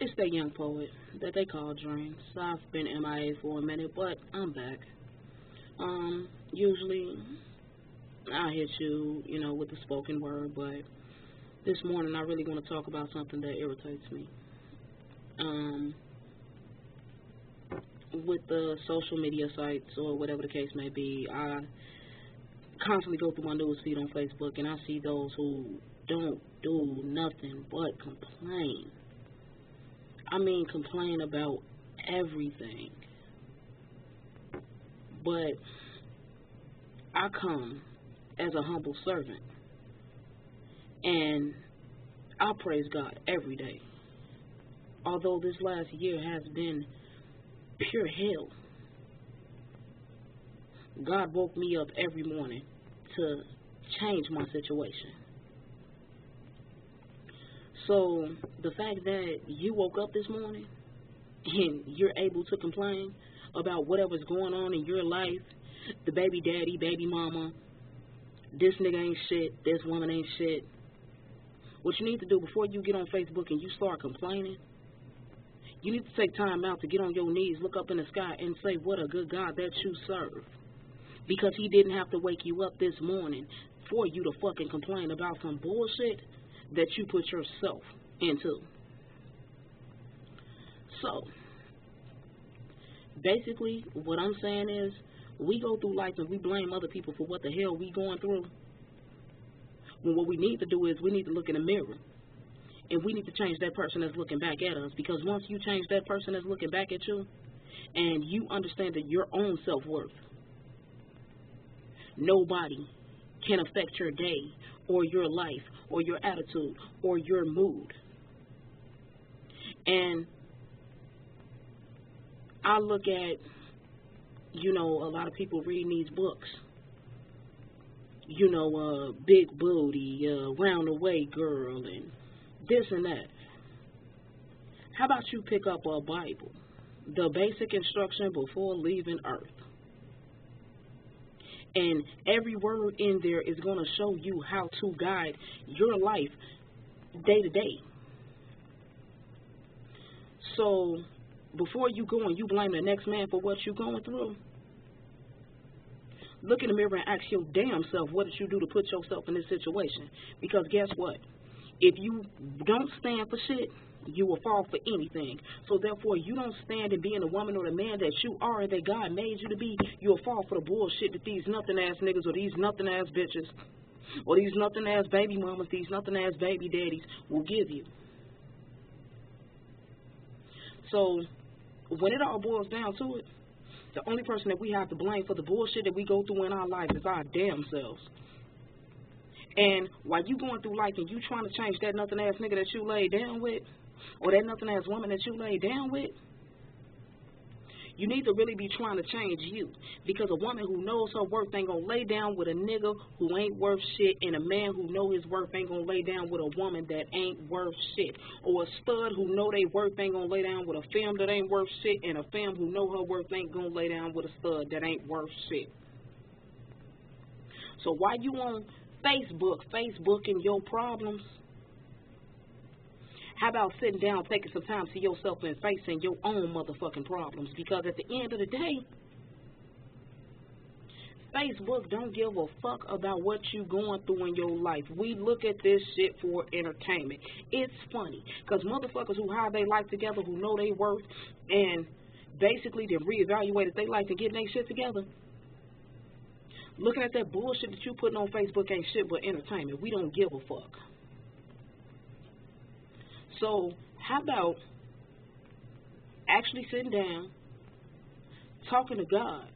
it's that young poet that they call Dreams. I've been MIA for a minute, but I'm back. Um, usually I hit you, you know, with the spoken word, but this morning I really want to talk about something that irritates me. Um, with the social media sites or whatever the case may be, I constantly go through my news feed on Facebook and I see those who don't do nothing but complain. I mean, complain about everything. But I come as a humble servant. And I praise God every day. Although this last year has been pure hell, God woke me up every morning to change my situation. So the fact that you woke up this morning and you're able to complain about whatever's going on in your life, the baby daddy, baby mama, this nigga ain't shit, this woman ain't shit. What you need to do before you get on Facebook and you start complaining, you need to take time out to get on your knees, look up in the sky, and say, What a good God that you serve. Because he didn't have to wake you up this morning for you to fucking complain about some bullshit that you put yourself into. So, basically, what I'm saying is, we go through life and we blame other people for what the hell we going through. When what we need to do is we need to look in the mirror. And we need to change that person that's looking back at us. Because once you change that person that's looking back at you, and you understand that your own self worth, nobody can affect your day or your life or your attitude or your mood. And I look at, you know, a lot of people reading these books. You know, uh, Big Booty, uh, Round the Way Girl, and this and that. How about you pick up a Bible? The basic instruction before leaving Earth. And every word in there is going to show you how to guide your life day to day. So before you go and you blame the next man for what you're going through, look in the mirror and ask your damn self what did you do to put yourself in this situation? Because guess what? If you don't stand for shit, you will fall for anything. So therefore, you don't stand in being the woman or the man that you are that God made you to be. You'll fall for the bullshit that these nothing ass niggas or these nothing ass bitches or these nothing ass baby mamas, these nothing ass baby daddies will give you. So when it all boils down to it, the only person that we have to blame for the bullshit that we go through in our life is our damn selves. And while you going through life and you trying to change that nothing ass nigga that you laid down with, or that nothing ass woman that you lay down with, you need to really be trying to change you. Because a woman who knows her worth ain't gonna lay down with a nigga who ain't worth shit, and a man who know his worth ain't gonna lay down with a woman that ain't worth shit. Or a stud who know they worth ain't gonna lay down with a femme that ain't worth shit, and a femme who know her worth ain't gonna lay down with a stud that ain't worth shit. So why you on Facebook, Facebooking your problems? How about sitting down, taking some time to yourself and facing your own motherfucking problems? Because at the end of the day, Facebook don't give a fuck about what you going through in your life. We look at this shit for entertainment. It's funny because motherfuckers who hide their life together, who know they worth, and basically then reevaluate if they like to get their shit together. Looking at that bullshit that you putting on Facebook ain't shit but entertainment. We don't give a fuck. So, how about actually sitting down, talking to God?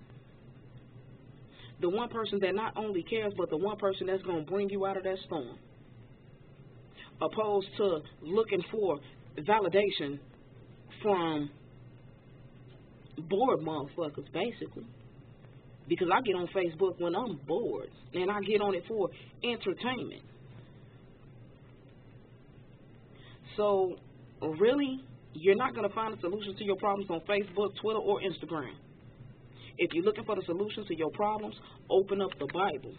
The one person that not only cares, but the one person that's going to bring you out of that storm. Opposed to looking for validation from bored motherfuckers, basically. Because I get on Facebook when I'm bored, and I get on it for entertainment. So, really, you're not going to find a solution to your problems on Facebook, Twitter, or Instagram. If you're looking for the solution to your problems, open up the Bible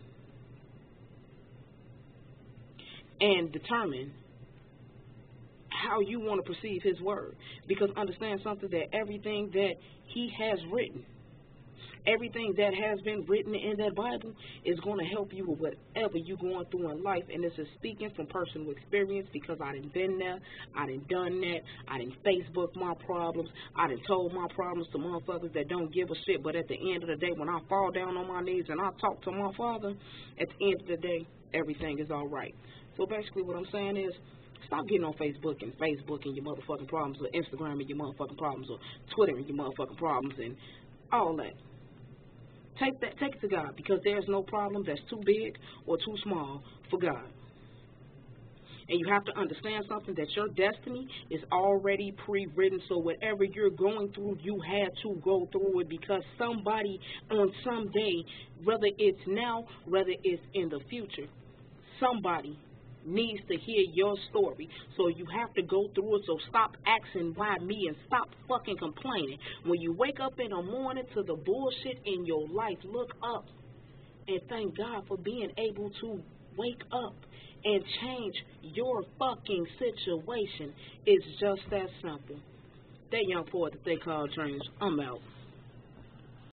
and determine how you want to perceive his word. Because understand something that everything that he has written, everything that has been written in that Bible is going to help you with whatever you're going through in life. And this is speaking from personal experience because I done been there, I done done that, I done Facebook my problems, I done told my problems to motherfuckers that don't give a shit. But at the end of the day, when I fall down on my knees and I talk to my father, at the end of the day, everything is all right. So basically, what I'm saying is, Stop getting on Facebook and Facebook and your motherfucking problems, or Instagram and your motherfucking problems, or Twitter and your motherfucking problems, and all that. Take that, take it to God, because there's no problem that's too big or too small for God. And you have to understand something that your destiny is already pre written. So, whatever you're going through, you had to go through it because somebody on some day, whether it's now, whether it's in the future, somebody needs to hear your story. So you have to go through it. So stop asking why me and stop fucking complaining. When you wake up in the morning to the bullshit in your life, look up and thank God for being able to wake up and change your fucking situation. It's just that simple. That young poet that they call James, I'm out.